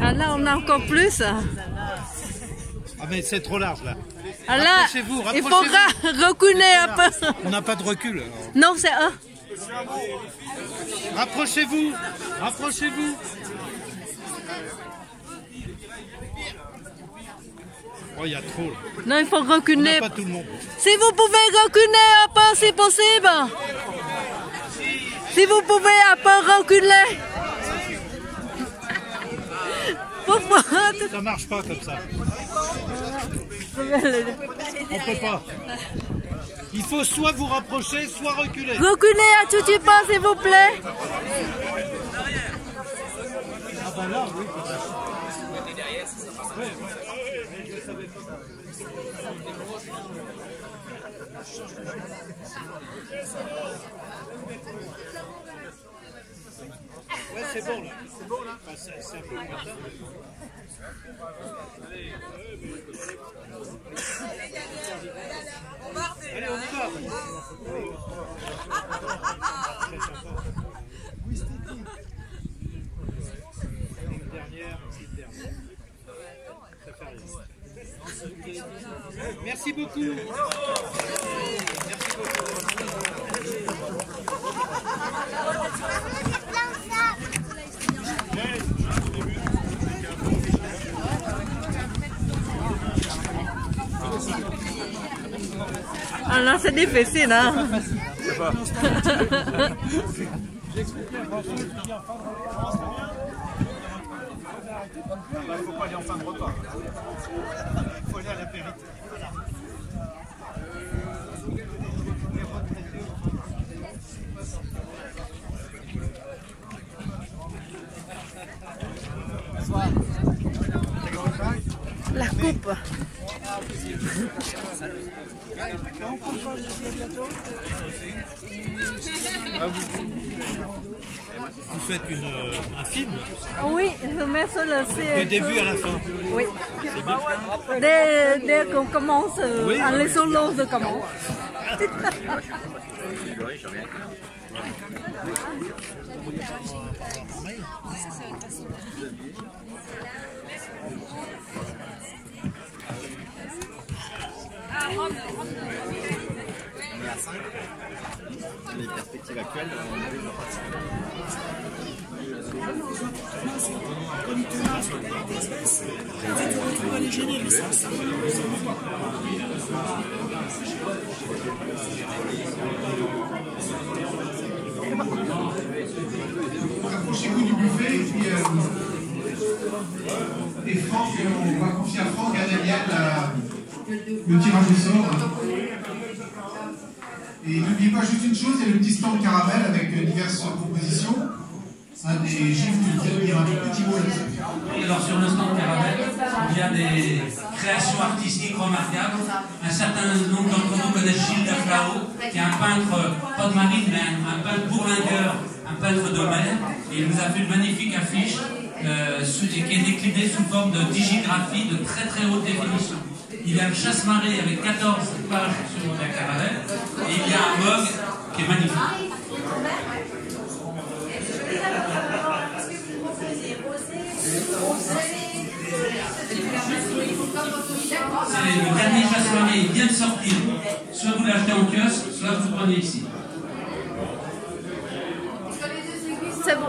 Ah là, on a encore plus. Ah mais c'est trop large là. Ah là, Rapprochez-vous, il faudra reculer un peu. On n'a pas de recul. alors. Non, c'est un. Rapprochez-vous, rapprochez-vous. Oh, il y a trop là. Non, il faut reculer. pas tout le monde. Si vous pouvez reculer un peu, si possible. Si vous pouvez un peu reculer. Pourquoi Ça marche pas comme ça. On peut pas. Il faut soit vous rapprocher, soit reculer. Reculez un tout petit peu, s'il vous plaît. Ah bah là, oui. C'est bon là. C'est bon là. c'est c'est un peu. Allez, on y va. Dernière, dernière. Ça fait rien. Merci beaucoup. Merci beaucoup. Ah c'est difficile, hein. Il faut pas aller en fin de repas. Il faut aller à. La coupe. Vous faites une, euh, un film Oui, je mets sur le du début à la fin. Oui. Dès, dès qu'on commence, euh, Oui. les solos, je commence. les perspectives actuelles, on a vu une. Approchez-vous du buffet le tirage au sort. Et n'oubliez pas juste une chose, il y a le petit stand caramel avec diverses propositions. Un des gifs qui dire un petit mot là-dessus. Alors sur le stand Caravelle, il y a des créations artistiques remarquables. Un certain nombre d'entre vous connaissent Gilles Daflao, qui est un peintre, pas de marine, mais un, peintre bourlingueur, un peintre de mer. Et il nous a fait une magnifique affiche euh, qui est déclinée sous forme de digigraphie de très très haute définition. Il y a le chasse-marée avec 14 pages sur la Caravelle. Et il y a un mug qui est magnifique. C'est le dernier chasse-marée, vient de sortir. Soit vous l'achetez en kiosque, soit vous le prenez ici. C'est bon.